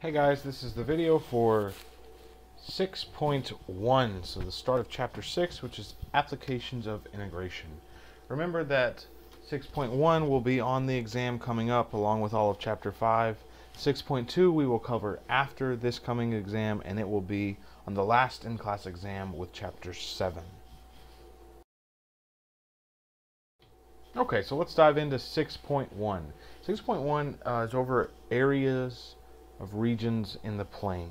Hey guys, this is the video for 6.1, so the start of chapter 6, which is applications of integration. Remember that 6.1 will be on the exam coming up along with all of chapter 5. 6.2 we will cover after this coming exam and it will be on the last in-class exam with chapter 7. Okay, so let's dive into 6.1. 6.1 uh, is over areas of regions in the plane.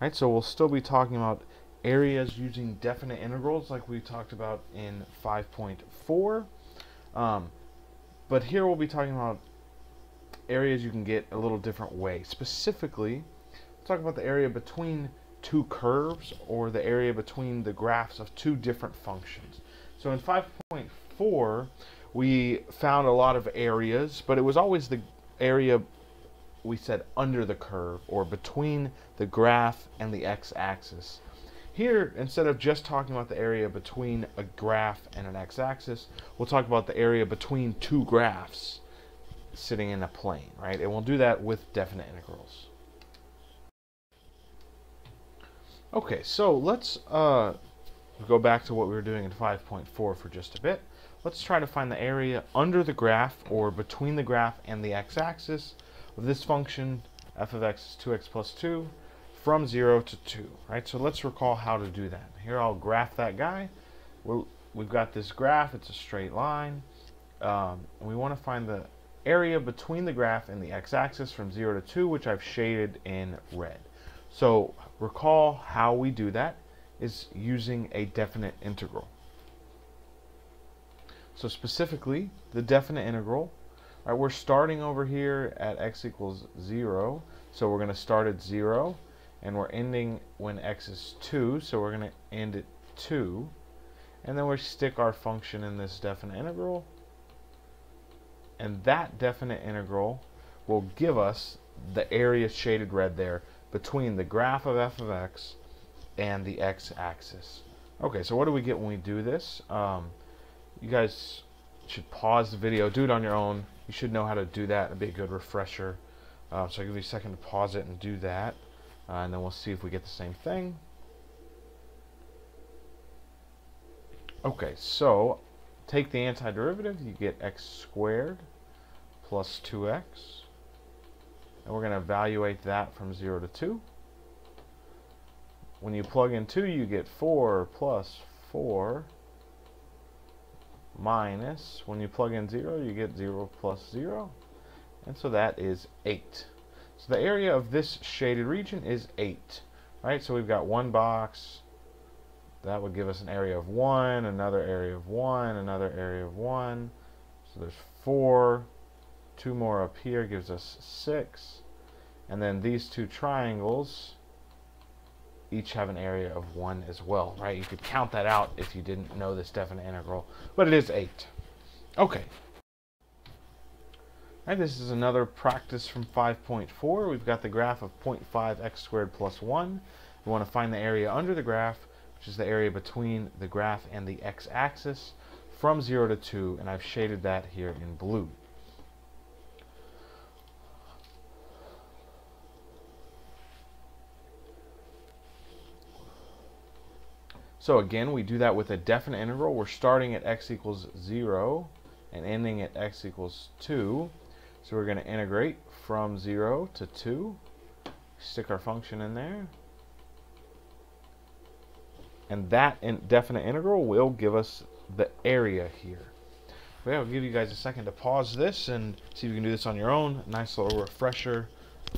Right, so we'll still be talking about areas using definite integrals like we talked about in 5.4. Um, but here we'll be talking about areas you can get a little different way. Specifically, we'll talk about the area between two curves or the area between the graphs of two different functions. So in 5.4, we found a lot of areas, but it was always the area we said under the curve or between the graph and the x-axis. Here, instead of just talking about the area between a graph and an x-axis, we'll talk about the area between two graphs sitting in a plane, right? And we'll do that with definite integrals. Okay, so let's uh, go back to what we were doing in 5.4 for just a bit. Let's try to find the area under the graph or between the graph and the x-axis of this function f of x is 2x plus 2 from 0 to 2, right? So let's recall how to do that. Here I'll graph that guy. we have got this graph, it's a straight line. Um, we want to find the area between the graph and the x-axis from 0 to 2, which I've shaded in red. So recall how we do that is using a definite integral. So specifically, the definite integral all right, we're starting over here at x equals 0, so we're going to start at 0, and we're ending when x is 2, so we're going to end at 2, and then we stick our function in this definite integral, and that definite integral will give us the area shaded red there between the graph of f of x and the x-axis. Okay, so what do we get when we do this? Um, you guys should pause the video, do it on your own, you should know how to do that. It'd be a good refresher. Uh, so I'll give you a second to pause it and do that. Uh, and then we'll see if we get the same thing. Okay, so take the antiderivative. You get x squared plus 2x. And we're going to evaluate that from 0 to 2. When you plug in 2, you get 4 plus 4 minus, when you plug in 0, you get 0 plus 0. And so that is 8. So the area of this shaded region is 8. Right? So we've got one box. That would give us an area of 1, another area of 1, another area of 1. So there's 4. Two more up here gives us 6. And then these two triangles each have an area of 1 as well, right? You could count that out if you didn't know this definite integral, but it is 8. Okay. Right, this is another practice from 5.4. We've got the graph of 0.5 x squared plus 1. We want to find the area under the graph, which is the area between the graph and the x-axis from 0 to 2, and I've shaded that here in blue. So again, we do that with a definite integral. We're starting at x equals 0 and ending at x equals 2. So we're going to integrate from 0 to 2. Stick our function in there. And that in definite integral will give us the area here. Okay, I'll give you guys a second to pause this and see if you can do this on your own. Nice little refresher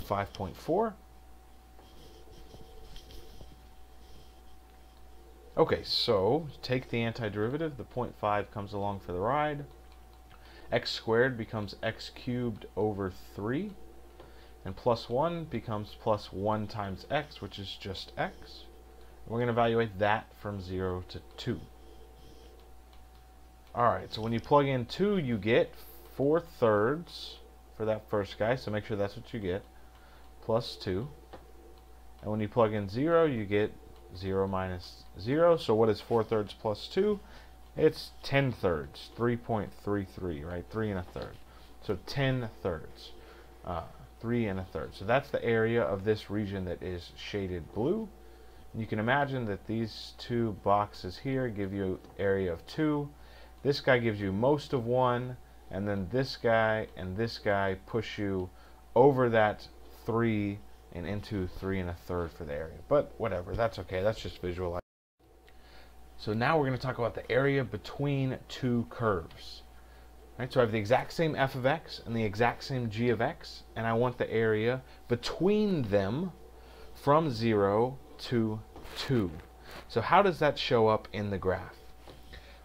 5.4. Okay, so take the antiderivative. The 0.5 comes along for the ride. x squared becomes x cubed over 3. And plus 1 becomes plus 1 times x, which is just x. And we're going to evaluate that from 0 to 2. Alright, so when you plug in 2, you get 4 thirds for that first guy, so make sure that's what you get, plus 2. And when you plug in 0, you get 0 minus 0. So what is 4 thirds plus 2? It's 10 thirds, 3.33, right? 3 and a third. So 10 thirds. Uh, 3 and a third. So that's the area of this region that is shaded blue. You can imagine that these two boxes here give you area of 2. This guy gives you most of 1, and then this guy and this guy push you over that 3 and into 3 and a third for the area. But whatever, that's okay. That's just visualizing. So now we're going to talk about the area between two curves. Right, so I have the exact same f of x and the exact same g of x, and I want the area between them from 0 to 2. So how does that show up in the graph?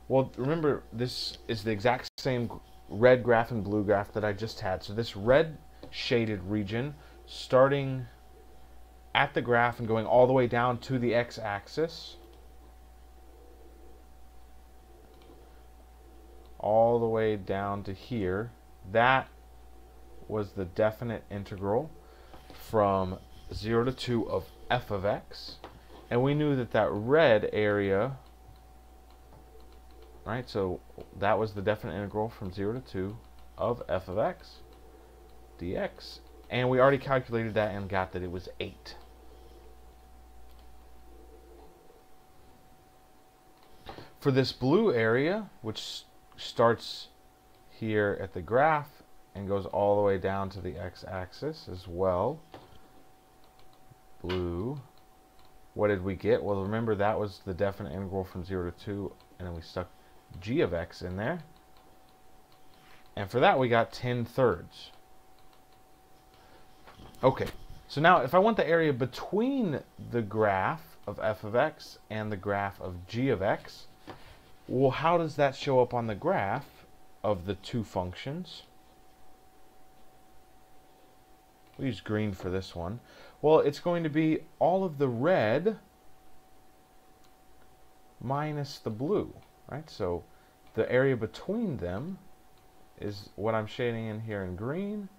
Well, remember, this is the exact same red graph and blue graph that I just had. So this red shaded region starting at the graph and going all the way down to the x-axis all the way down to here, that was the definite integral from 0 to 2 of f of x. And we knew that that red area, right, so that was the definite integral from 0 to 2 of f of x dx. And we already calculated that and got that it was 8. For this blue area, which starts here at the graph and goes all the way down to the x-axis as well. Blue. What did we get? Well, remember that was the definite integral from 0 to 2, and then we stuck g of x in there. And for that, we got 10 thirds. Okay, so now if I want the area between the graph of f of x and the graph of g of x, well, how does that show up on the graph of the two functions? We use green for this one. Well, it's going to be all of the red minus the blue, right? So the area between them is what I'm shading in here in green.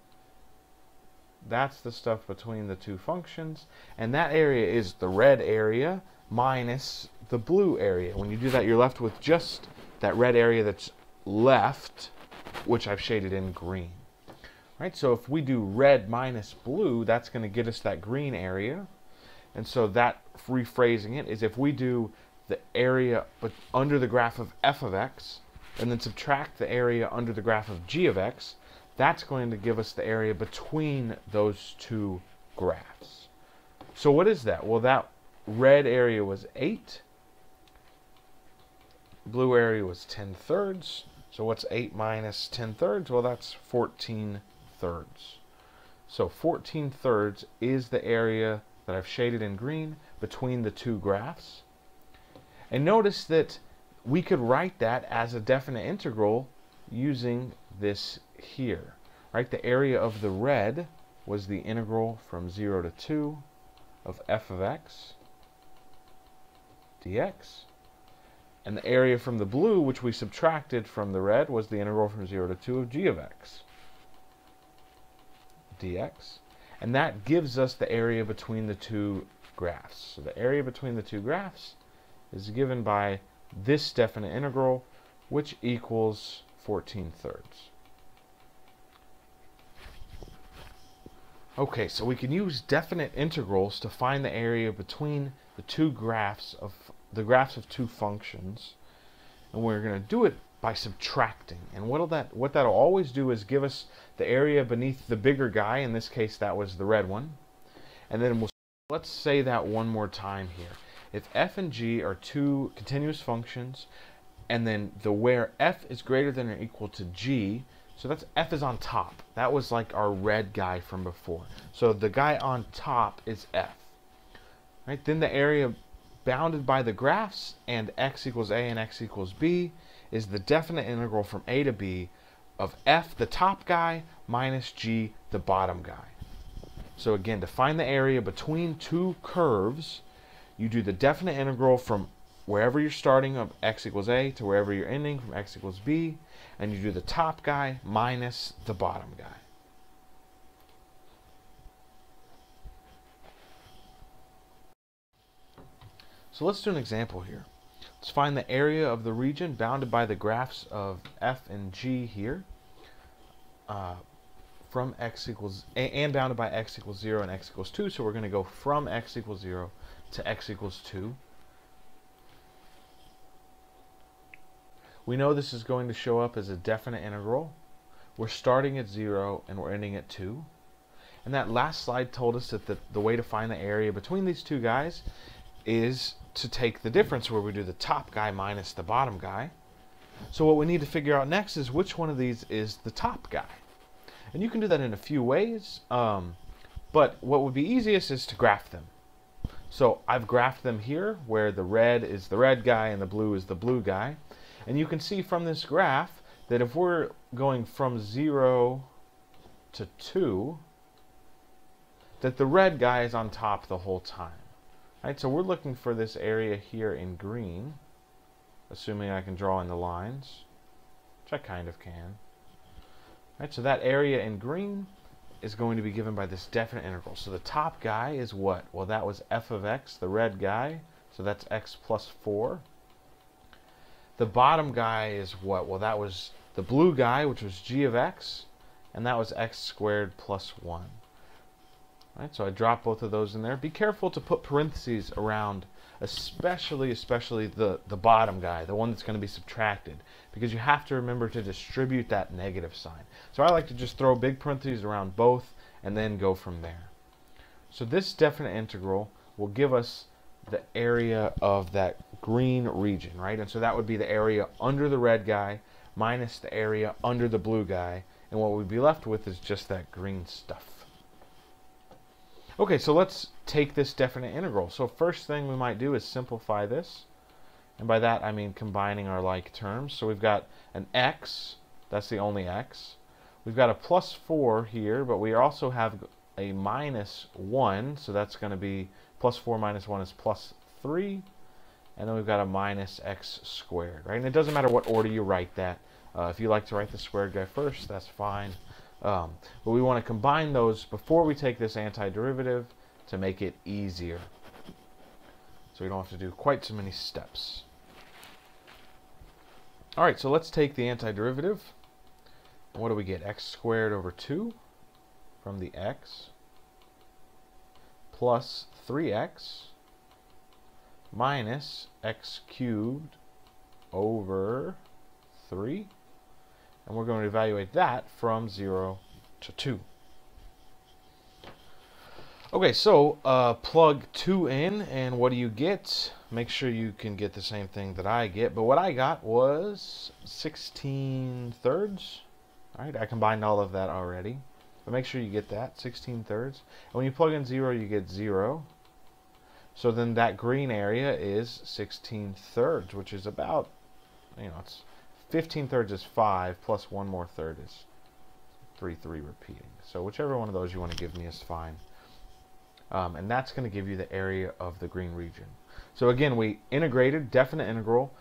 That's the stuff between the two functions. And that area is the red area minus the blue area. When you do that, you're left with just that red area that's left, which I've shaded in green. Right, so if we do red minus blue, that's going to get us that green area. And so that rephrasing it is if we do the area but under the graph of f of x and then subtract the area under the graph of g of x, that's going to give us the area between those two graphs. So what is that? Well, that red area was 8. Blue area was 10 thirds. So what's 8 minus 10 thirds? Well, that's 14 thirds. So 14 thirds is the area that I've shaded in green between the two graphs. And notice that we could write that as a definite integral using this here. Right? The area of the red was the integral from 0 to 2 of f of x dx. And the area from the blue, which we subtracted from the red, was the integral from 0 to 2 of g of x dx. And that gives us the area between the two graphs. So the area between the two graphs is given by this definite integral, which equals 14 thirds. Okay, so we can use definite integrals to find the area between the two graphs of the graphs of two functions, and we're going to do it by subtracting. And what'll that what that'll always do is give us the area beneath the bigger guy. In this case, that was the red one. And then we'll let's say that one more time here. If f and g are two continuous functions, and then the where f is greater than or equal to g, so that's f is on top. That was like our red guy from before. So the guy on top is f. Right? Then the area bounded by the graphs and x equals a and x equals b is the definite integral from a to b of f, the top guy, minus g, the bottom guy. So again, to find the area between two curves, you do the definite integral from wherever you're starting of x equals a to wherever you're ending from x equals b, and you do the top guy minus the bottom guy. So let's do an example here. Let's find the area of the region bounded by the graphs of f and g here. Uh, from x equals, and bounded by x equals 0 and x equals 2. So we're going to go from x equals 0 to x equals 2. We know this is going to show up as a definite integral. We're starting at 0 and we're ending at 2. And that last slide told us that the, the way to find the area between these two guys is to take the difference where we do the top guy minus the bottom guy. So what we need to figure out next is which one of these is the top guy. And you can do that in a few ways, um, but what would be easiest is to graph them. So I've graphed them here where the red is the red guy and the blue is the blue guy. And you can see from this graph that if we're going from 0 to 2, that the red guy is on top the whole time. Right, so we're looking for this area here in green, assuming I can draw in the lines, which I kind of can. Right, so that area in green is going to be given by this definite integral. So the top guy is what? Well, that was f of x, the red guy, so that's x plus 4. The bottom guy is what? Well, that was the blue guy, which was g of x, and that was x squared plus 1. So I drop both of those in there. Be careful to put parentheses around, especially, especially the, the bottom guy, the one that's going to be subtracted, because you have to remember to distribute that negative sign. So I like to just throw big parentheses around both and then go from there. So this definite integral will give us the area of that green region, right? And so that would be the area under the red guy minus the area under the blue guy. And what we'd be left with is just that green stuff. Okay, so let's take this definite integral. So first thing we might do is simplify this. And by that I mean combining our like terms. So we've got an x, that's the only x. We've got a plus 4 here, but we also have a minus 1, so that's going to be plus 4 minus 1 is plus 3. And then we've got a minus x squared, right? And it doesn't matter what order you write that. Uh, if you like to write the squared guy first, that's fine. Um, but we want to combine those before we take this antiderivative to make it easier. So we don't have to do quite so many steps. All right, so let's take the antiderivative. What do we get? x squared over 2 from the x plus 3x minus x cubed over 3. And we're going to evaluate that from 0 to 2. Okay, so uh, plug 2 in, and what do you get? Make sure you can get the same thing that I get. But what I got was 16 thirds. All right, I combined all of that already. But make sure you get that, 16 thirds. And when you plug in 0, you get 0. So then that green area is 16 thirds, which is about, you know, it's 15 thirds is 5, plus one more third is 3, 3 repeating. So whichever one of those you want to give me is fine. Um, and that's going to give you the area of the green region. So again, we integrated definite integral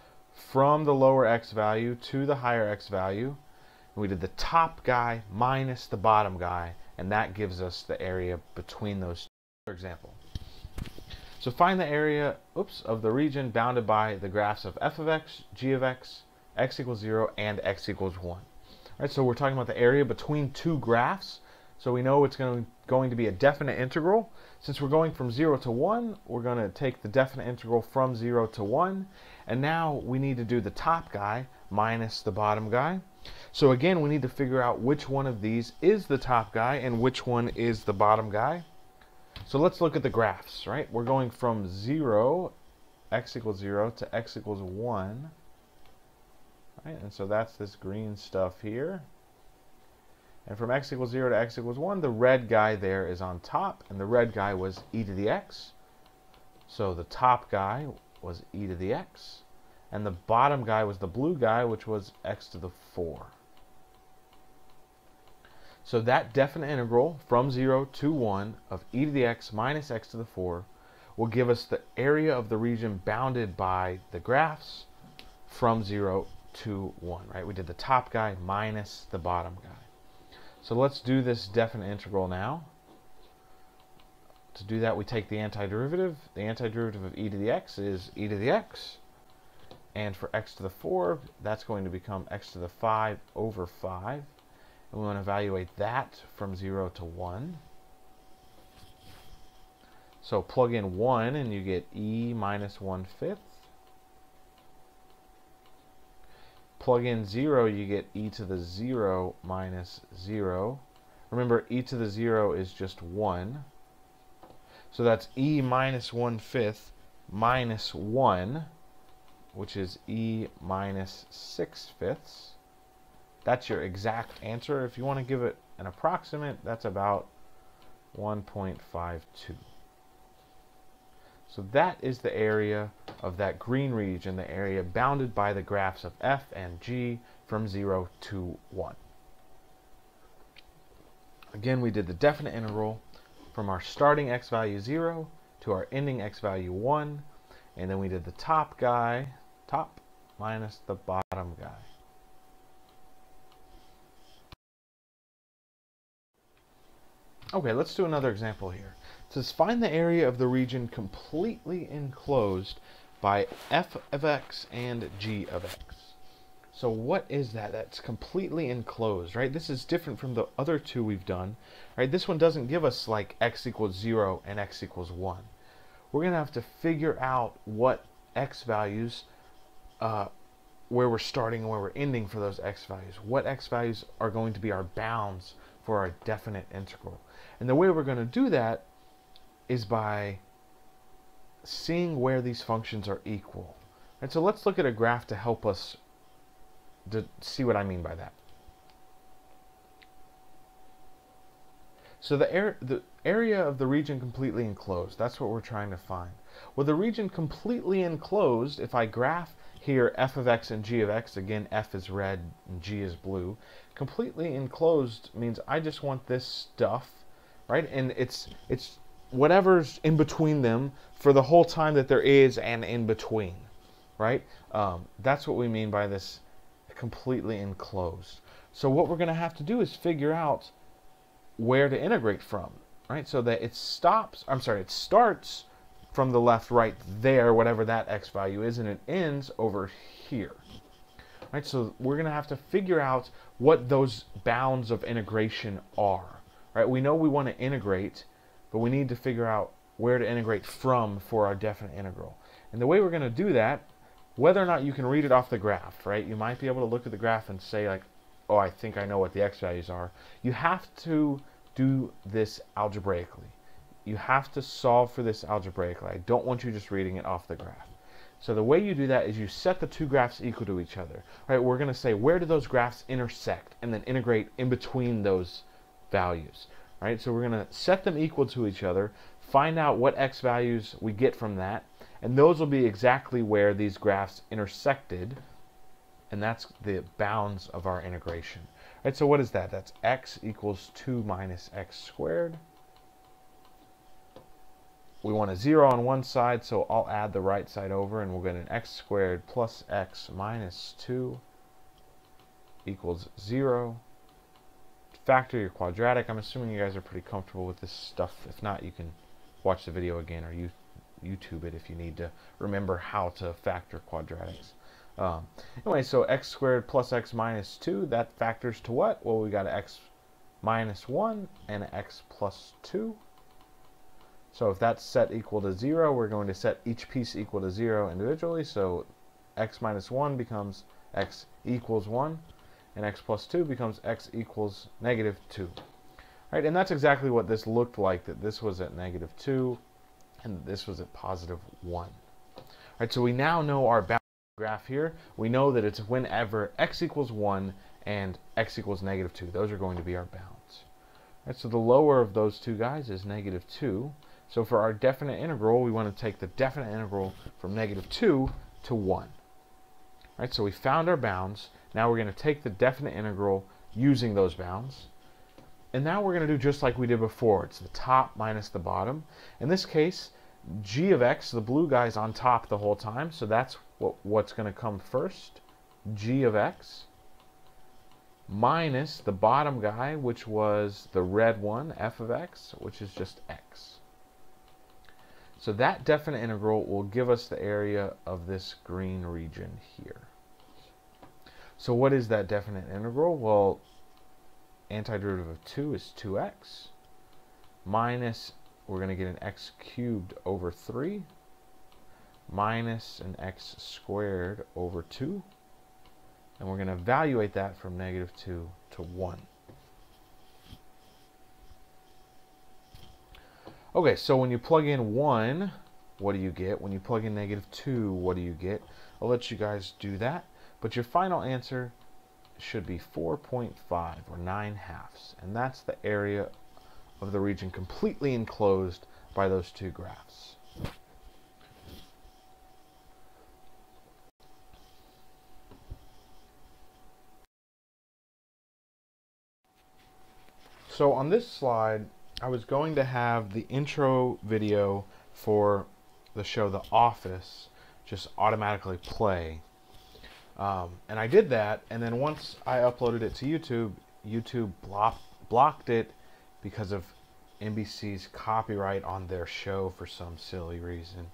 from the lower x value to the higher x value. And we did the top guy minus the bottom guy, and that gives us the area between those, for example. So find the area oops, of the region bounded by the graphs of f of x, g of x, x equals 0, and x equals 1. All right, so we're talking about the area between two graphs. So we know it's going to, going to be a definite integral. Since we're going from 0 to 1, we're going to take the definite integral from 0 to 1. And now we need to do the top guy minus the bottom guy. So again, we need to figure out which one of these is the top guy and which one is the bottom guy. So let's look at the graphs, right? We're going from 0, x equals 0, to x equals 1. Right? And so that's this green stuff here. And from x equals 0 to x equals 1, the red guy there is on top, and the red guy was e to the x. So the top guy was e to the x, and the bottom guy was the blue guy, which was x to the 4. So that definite integral from 0 to 1 of e to the x minus x to the 4 will give us the area of the region bounded by the graphs from 0 to 1, right? We did the top guy minus the bottom guy. So let's do this definite integral now. To do that, we take the antiderivative. The antiderivative of e to the x is e to the x. And for x to the 4, that's going to become x to the 5 over 5. And we want to evaluate that from 0 to 1. So plug in 1 and you get e minus 1 fifth. Plug in 0, you get e to the 0 minus 0. Remember, e to the 0 is just 1. So that's e minus 1 fifth minus 1, which is e minus 6 fifths. That's your exact answer. If you want to give it an approximate, that's about 1.52. So that is the area of that green region, the area bounded by the graphs of f and g from 0 to 1. Again, we did the definite integral from our starting x value 0 to our ending x value 1, and then we did the top guy, top minus the bottom guy. Okay, let's do another example here. It says find the area of the region completely enclosed by f of x and g of x. So what is that? That's completely enclosed, right? This is different from the other two we've done, right? This one doesn't give us like x equals 0 and x equals 1. We're going to have to figure out what x values, uh, where we're starting and where we're ending for those x values. What x values are going to be our bounds for our definite integral. And the way we're going to do that is by seeing where these functions are equal. And so let's look at a graph to help us to see what I mean by that. So the, air, the area of the region completely enclosed, that's what we're trying to find. Well, the region completely enclosed, if I graph here f of x and g of x, again f is red and g is blue, completely enclosed means I just want this stuff, right? And it's it's whatever's in between them for the whole time that there is an in between, right? Um, that's what we mean by this completely enclosed. So what we're going to have to do is figure out where to integrate from, right? So that it stops, I'm sorry, it starts from the left right there, whatever that x value is, and it ends over here. Right, so we're going to have to figure out what those bounds of integration are. Right, we know we want to integrate, but we need to figure out where to integrate from for our definite integral. And the way we're going to do that, whether or not you can read it off the graph, right? You might be able to look at the graph and say like, oh, I think I know what the x values are. You have to do this algebraically. You have to solve for this algebraically. I don't want you just reading it off the graph. So the way you do that is you set the two graphs equal to each other. Right? We're going to say where do those graphs intersect and then integrate in between those values. Right? So we're going to set them equal to each other, find out what x values we get from that, and those will be exactly where these graphs intersected, and that's the bounds of our integration. Right? So what is that? That's x equals 2 minus x squared we want a 0 on one side, so I'll add the right side over, and we'll get an x squared plus x minus 2 equals 0. Factor your quadratic. I'm assuming you guys are pretty comfortable with this stuff. If not, you can watch the video again or you YouTube it if you need to remember how to factor quadratics. Um, anyway, so x squared plus x minus 2, that factors to what? Well, we got x minus 1 and x plus 2. So if that's set equal to 0, we're going to set each piece equal to 0 individually. So x minus 1 becomes x equals 1, and x plus 2 becomes x equals negative 2. Right, and that's exactly what this looked like, that this was at negative 2, and this was at positive 1. Right, so we now know our bound graph here. We know that it's whenever x equals 1 and x equals negative 2. Those are going to be our bounds. Right, so the lower of those two guys is negative 2. So for our definite integral, we want to take the definite integral from negative 2 to 1. Right, so we found our bounds. Now we're going to take the definite integral using those bounds. And now we're going to do just like we did before. It's the top minus the bottom. In this case, g of x, the blue guy is on top the whole time, so that's what, what's going to come first. g of x minus the bottom guy, which was the red one, f of x, which is just x. So that definite integral will give us the area of this green region here. So what is that definite integral? Well, antiderivative of 2 is 2x minus, we're going to get an x cubed over 3 minus an x squared over 2. And we're going to evaluate that from negative 2 to 1. Okay, so when you plug in 1, what do you get? When you plug in negative 2, what do you get? I'll let you guys do that. But your final answer should be 4.5 or 9 halves. And that's the area of the region completely enclosed by those two graphs. So on this slide, I was going to have the intro video for the show The Office just automatically play. Um, and I did that, and then once I uploaded it to YouTube, YouTube block, blocked it because of NBC's copyright on their show for some silly reason.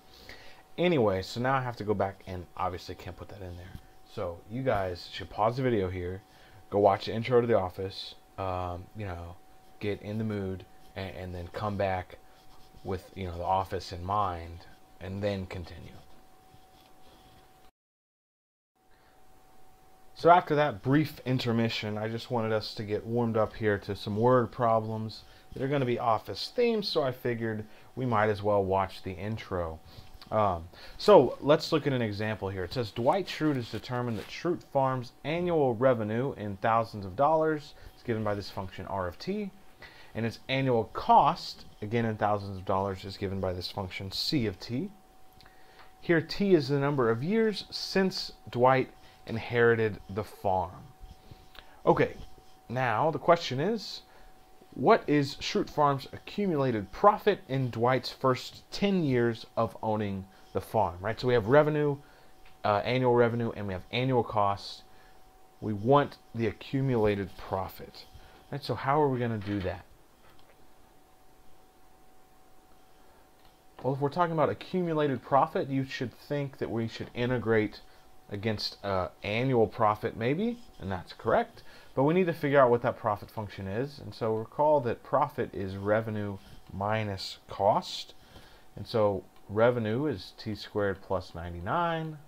Anyway, so now I have to go back and obviously can't put that in there. So you guys should pause the video here, go watch the intro to The Office, um, you know, get in the mood, and, and then come back with you know The Office in mind, and then continue. So after that brief intermission, I just wanted us to get warmed up here to some word problems that are going to be office themes, so I figured we might as well watch the intro. Um, so let's look at an example here. It says Dwight Schrute has determined that Schrute Farm's annual revenue in thousands of dollars is given by this function R of t, and its annual cost, again in thousands of dollars, is given by this function C of t. Here t is the number of years since Dwight inherited the farm. Okay, now the question is, what is Schrute Farm's accumulated profit in Dwight's first 10 years of owning the farm, right? So we have revenue, uh, annual revenue, and we have annual costs. We want the accumulated profit, right? So how are we going to do that? Well, if we're talking about accumulated profit, you should think that we should integrate against uh, annual profit maybe, and that's correct. But we need to figure out what that profit function is. And so recall that profit is revenue minus cost. And so revenue is t squared plus 99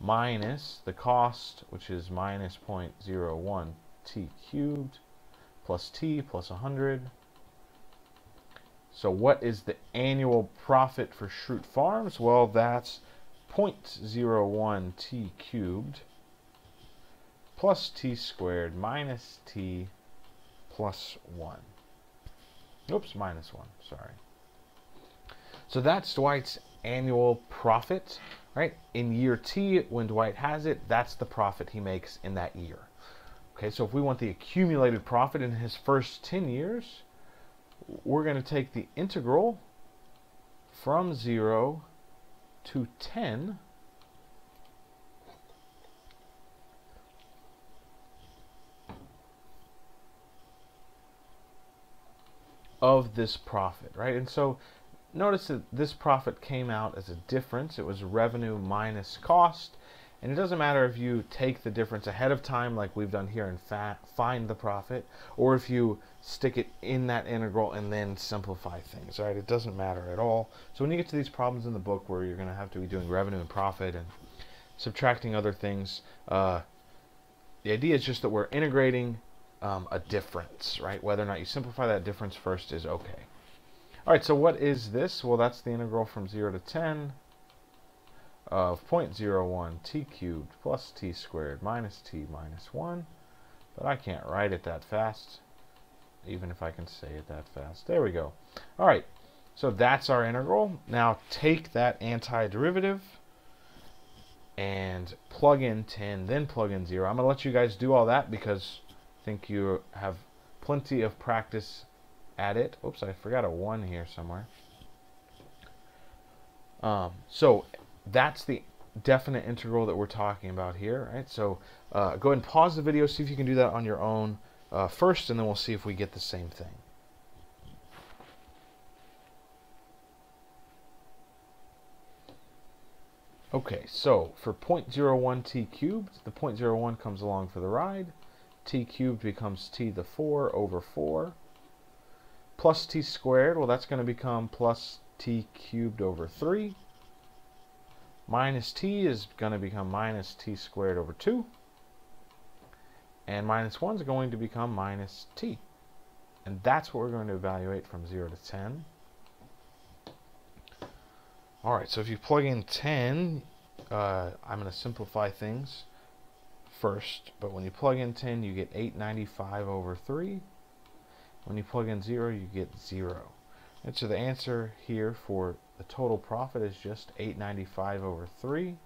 minus the cost, which is minus 0.01 t cubed plus t plus 100. So what is the annual profit for Schrute Farms? Well, that's 0.01 t cubed plus t squared minus t plus 1. Oops, minus 1, sorry. So that's Dwight's annual profit, right? In year T, when Dwight has it, that's the profit he makes in that year. Okay, so if we want the accumulated profit in his first 10 years, we're going to take the integral from 0 to 10 of this profit, right? And so notice that this profit came out as a difference. It was revenue minus cost. And it doesn't matter if you take the difference ahead of time, like we've done here, and find the profit, or if you stick it in that integral and then simplify things, right? It doesn't matter at all. So when you get to these problems in the book where you're going to have to be doing revenue and profit and subtracting other things, uh, the idea is just that we're integrating um, a difference, right? Whether or not you simplify that difference first is okay. All right, so what is this? Well, that's the integral from 0 to 10 of 0.01 t cubed plus t squared minus t minus 1. But I can't write it that fast, even if I can say it that fast. There we go. All right, so that's our integral. Now take that antiderivative and plug in 10, then plug in 0. I'm going to let you guys do all that because I think you have plenty of practice at it. Oops, I forgot a 1 here somewhere. Um, so that's the definite integral that we're talking about here, right? So uh, go ahead and pause the video, see if you can do that on your own uh, first, and then we'll see if we get the same thing. Okay, so for 0.01 t cubed, the 0.01 comes along for the ride. t cubed becomes t the 4 over 4. Plus t squared, well, that's going to become plus t cubed over 3. Minus t is going to become minus t squared over 2. And minus 1 is going to become minus t. And that's what we're going to evaluate from 0 to 10. All right, so if you plug in 10, uh, I'm going to simplify things first. But when you plug in 10, you get 895 over 3. When you plug in 0, you get 0. And so the answer here for the total profit is just 895 over 3,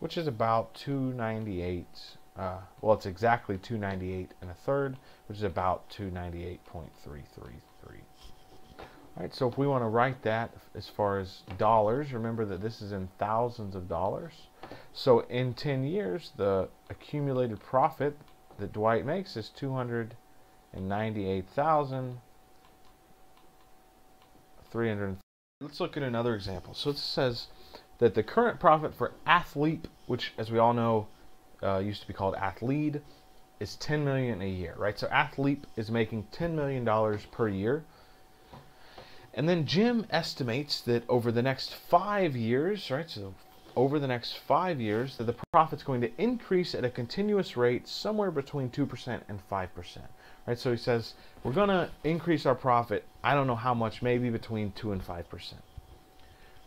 which is about 298. Uh, well, it's exactly 298 and a third, which is about 298.333. All right, so if we want to write that as far as dollars, remember that this is in thousands of dollars. So in 10 years, the accumulated profit that Dwight makes is 298,300. Let's look at another example. So it says that the current profit for Athleap, which as we all know uh, used to be called Athlead, is 10 million a year, right? So Athleap is making 10 million dollars per year. And then Jim estimates that over the next five years, right, so over the next five years that the profit's going to increase at a continuous rate somewhere between 2% and 5%. Right? So he says, we're going to increase our profit, I don't know how much, maybe between 2 and 5%.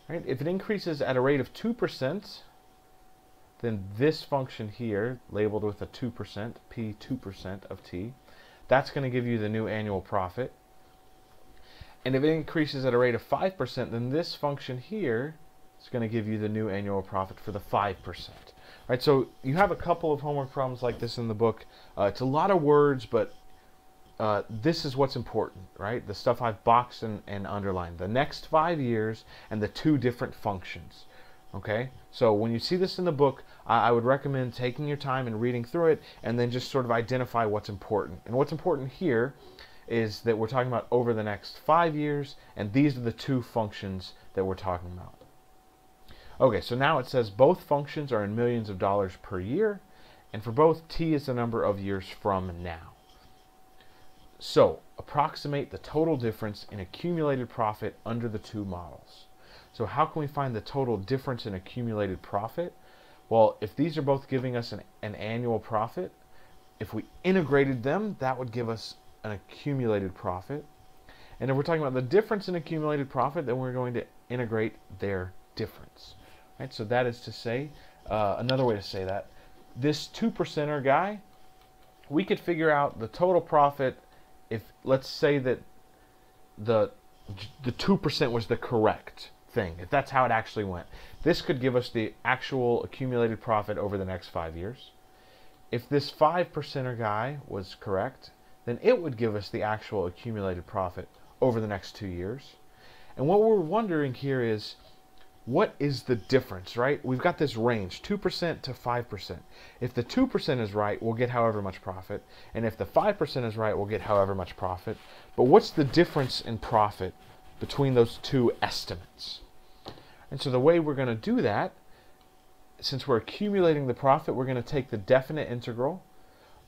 Right? If it increases at a rate of 2%, then this function here, labeled with a 2%, P 2% of t, that's going to give you the new annual profit. And if it increases at a rate of 5%, then this function here is going to give you the new annual profit for the 5%. Right, so you have a couple of homework problems like this in the book. Uh, it's a lot of words, but uh, this is what's important, right? The stuff I've boxed and, and underlined. The next five years and the two different functions. Okay, so when you see this in the book, I, I would recommend taking your time and reading through it and then just sort of identify what's important. And what's important here is that we're talking about over the next five years, and these are the two functions that we're talking about. Okay, so now it says both functions are in millions of dollars per year, and for both, t is the number of years from now. So, approximate the total difference in accumulated profit under the two models. So how can we find the total difference in accumulated profit? Well, if these are both giving us an, an annual profit, if we integrated them, that would give us an accumulated profit. And if we're talking about the difference in accumulated profit, then we're going to integrate their difference. Right? So that is to say, uh, another way to say that, this two percenter guy, we could figure out the total profit if let's say that the the two percent was the correct thing. If that's how it actually went, this could give us the actual accumulated profit over the next five years. If this five percenter guy was correct, then it would give us the actual accumulated profit over the next two years. And what we're wondering here is what is the difference, right? We've got this range, 2% to 5%. If the 2% is right, we'll get however much profit. And if the 5% is right, we'll get however much profit. But what's the difference in profit between those two estimates? And so the way we're going to do that, since we're accumulating the profit, we're going to take the definite integral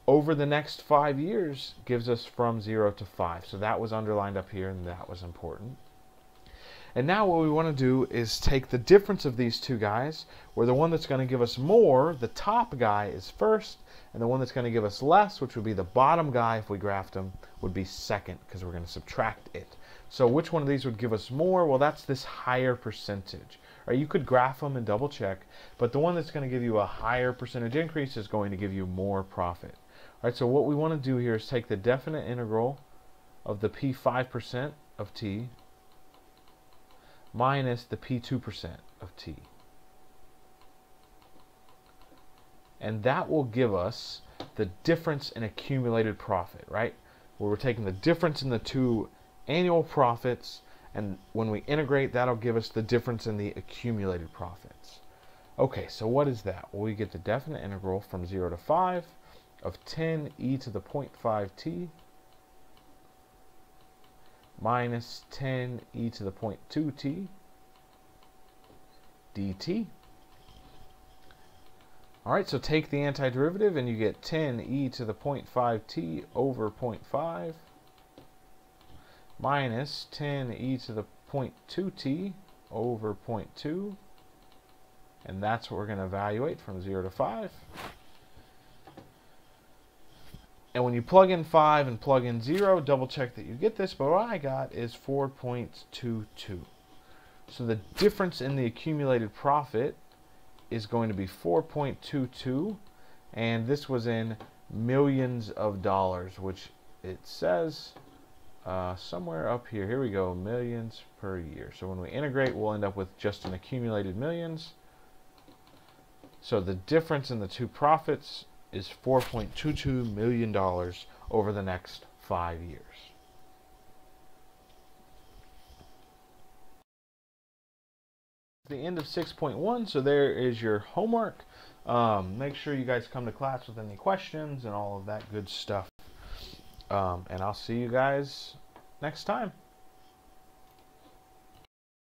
over the next five years gives us from 0 to 5. So that was underlined up here, and that was important. And now what we want to do is take the difference of these two guys, where the one that's going to give us more, the top guy, is first, and the one that's going to give us less, which would be the bottom guy if we graphed them, would be second, because we're going to subtract it. So which one of these would give us more? Well, that's this higher percentage. Right, you could graph them and double check, but the one that's going to give you a higher percentage increase is going to give you more profit. All right, so what we want to do here is take the definite integral of the p5% of t minus the P2% of T. And that will give us the difference in accumulated profit, right? Where we're taking the difference in the two annual profits, and when we integrate, that'll give us the difference in the accumulated profits. Okay, so what is that? Well, we get the definite integral from 0 to 5 of 10 e to the 0.5t minus 10 e to the 0.2t dt. All right, so take the antiderivative and you get 10 e to the 0.5t over 0.5 minus 10 e to the 0.2t over 0.2. And that's what we're going to evaluate from 0 to 5. And when you plug in 5 and plug in 0, double check that you get this. But what I got is 4.22. So the difference in the accumulated profit is going to be 4.22. And this was in millions of dollars, which it says uh, somewhere up here. Here we go, millions per year. So when we integrate, we'll end up with just an accumulated millions. So the difference in the two profits is $4.22 million over the next five years. The end of 6.1, so there is your homework. Um, make sure you guys come to class with any questions and all of that good stuff. Um, and I'll see you guys next time.